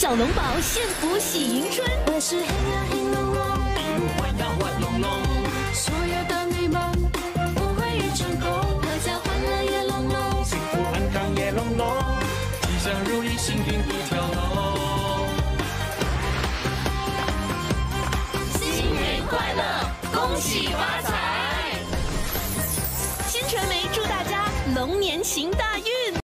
小龙宝，幸福喜迎春。我是欢呀夜龙龙，一路欢呀欢隆隆，所有的美梦不会成空。我叫欢乐也龙龙，幸福安康也隆隆，吉祥如意幸运一条龙。新年快乐，恭喜发财！新传媒祝大家龙年行大运。